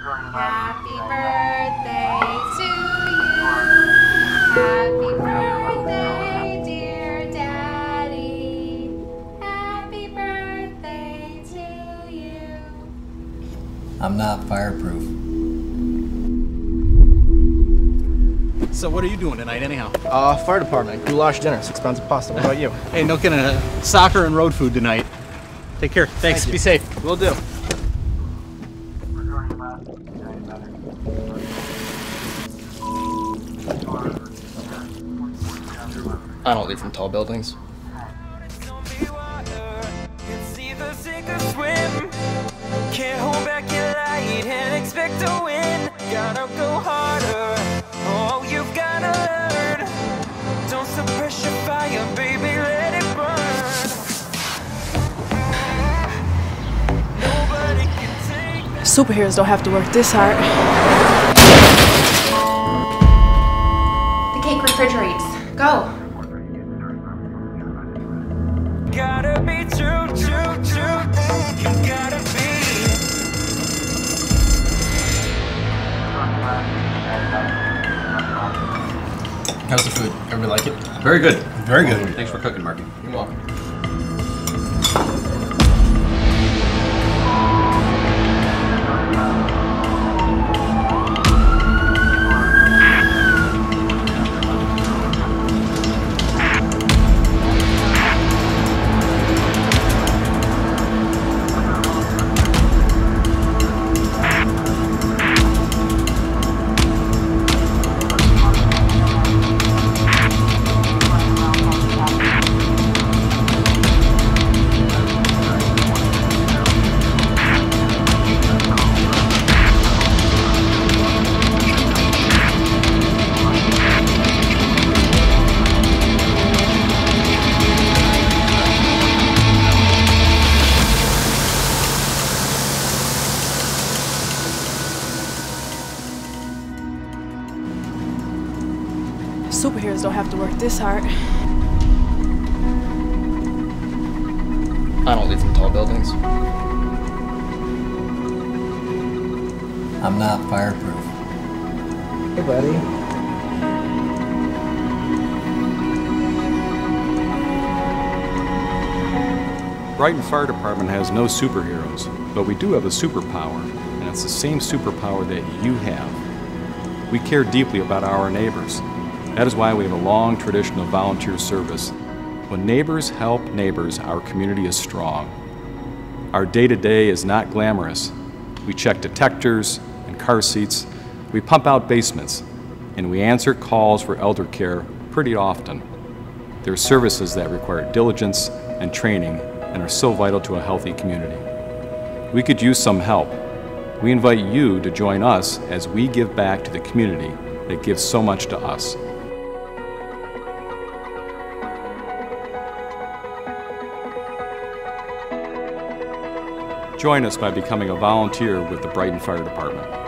Happy birthday to you. Happy birthday, dear Daddy. Happy birthday to you. I'm not fireproof. So what are you doing tonight, anyhow? Uh, fire department, goulash dinner, six pounds of pasta. What about you? Hey, no kidding. Uh, soccer and road food tonight. Take care. Thanks. Thank. Be safe. Will do. I don't leave from tall buildings. Can't hold back your light and expect win. Superheroes don't have to work this hard. The cake refrigerates. Go. Gotta be true, true, true. You gotta be. How's the food? Everybody like it? Very good. Very good. Thanks for cooking, Marky. You're welcome. Superheroes don't have to work this hard. I don't leave from tall buildings. I'm not fireproof. Hey, buddy. Brighton Fire Department has no superheroes, but we do have a superpower, and it's the same superpower that you have. We care deeply about our neighbors. That is why we have a long tradition of volunteer service. When neighbors help neighbors, our community is strong. Our day to day is not glamorous. We check detectors and car seats, we pump out basements, and we answer calls for elder care pretty often. There are services that require diligence and training and are so vital to a healthy community. We could use some help. We invite you to join us as we give back to the community that gives so much to us. Join us by becoming a volunteer with the Brighton Fire Department.